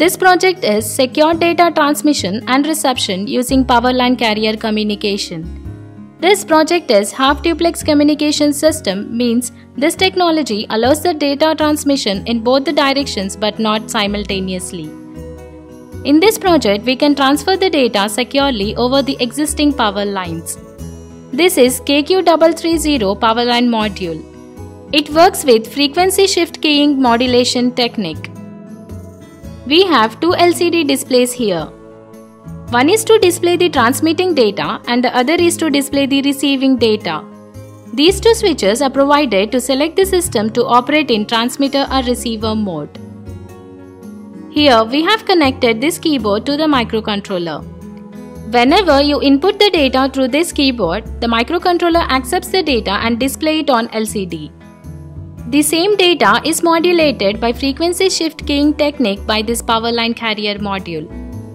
This project is secure data transmission and reception using powerline carrier communication. This project is half duplex communication system means this technology allows the data transmission in both the directions but not simultaneously. In this project, we can transfer the data securely over the existing power lines. This is KQ330 power line module. It works with frequency shift keying modulation technique. We have two LCD displays here. One is to display the transmitting data and the other is to display the receiving data. These two switches are provided to select the system to operate in transmitter or receiver mode. Here we have connected this keyboard to the microcontroller. Whenever you input the data through this keyboard, the microcontroller accepts the data and display it on LCD. The same data is modulated by frequency shift keying technique by this power line carrier module.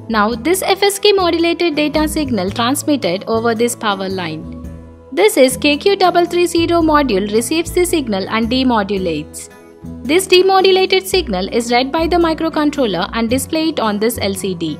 Now this FSK modulated data signal transmitted over this power line. This is KQ330 module receives the signal and demodulates. This demodulated signal is read by the microcontroller and displayed on this LCD.